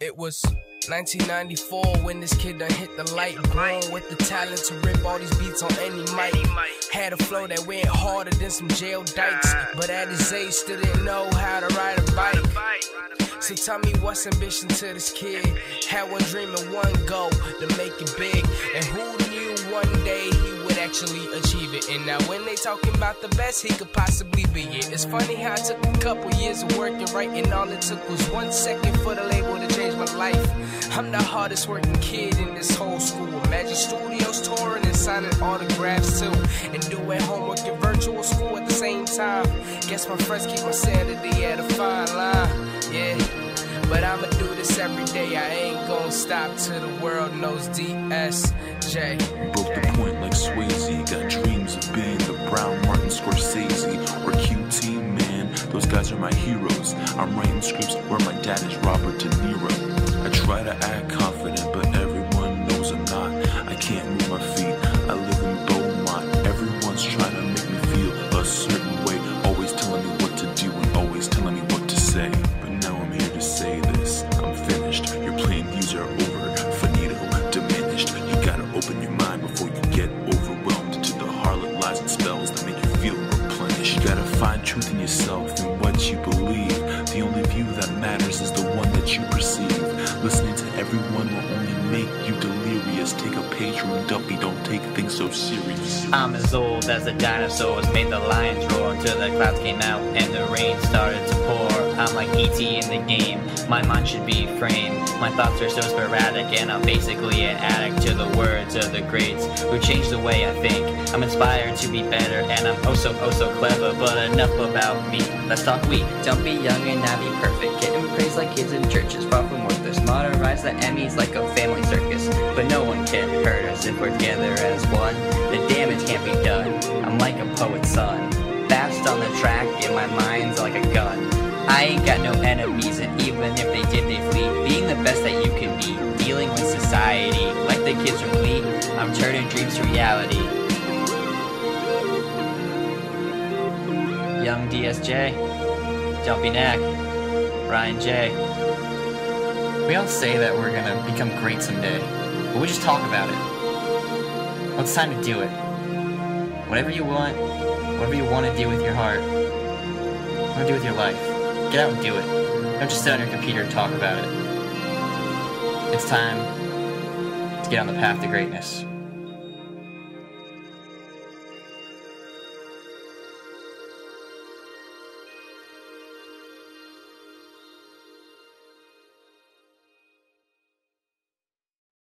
It was 1994 when this kid done hit the light. Grown with the talent to rip all these beats on any mic. Had a flow that went harder than some jail dikes. But at his age, still didn't know how to ride a bike. So tell me what's ambition to this kid? Had one dream and one goal to make it big. And who knew one day he actually achieve it? And now when they talking about the best, he could possibly be it. It's funny how it took a couple years of working right, and all it took was one second for the label to change my life. I'm the hardest working kid in this whole school. Imagine studios touring and signing autographs too, and doing homework in virtual school at the same time. Guess my friends keep my sanity at a fine line. Yeah. But I'ma do this every day. I ain't gonna stop till the world knows DSJ. Broke the point like Swayze. Got dreams of being the Brown Martin Scorsese or QT man. Those guys are my heroes. I'm writing scripts where my dad is Robert De Niro. Listening to everyone will only make you delirious. Take a page from Dumpy, don't take things so serious. I'm as old as the dinosaurs, made the lions roar until the clouds came out and the rain started to pour. I'm like ET in the game, my mind should be framed. My thoughts are so sporadic, and I'm basically an addict to the words of the greats who changed the way I think. I'm inspired to be better, and I'm oh so oh so clever. But enough about me, let's talk we. Don't be young and not be perfect. Getting praised like kids in churches, The Emmys like a family circus, but no one can hurt us if we're together as one. The damage can't be done. I'm like a poet's son, fast on the track, and my mind's like a gun. I ain't got no enemies, and even if they did, they flee. Being the best that you can be, dealing with society like the kids from Glee. I'm turning dreams to reality. Yung DSJ, Dumpy Nack, Ryan J. We don't say that we're gonna become great someday, but we just talk about it. Well, it's time to do it. Whatever you want, whatever you want to do with your heart, what to do with your life, get out and do it. Don't just sit on your computer and talk about it. It's time to get on the path to greatness.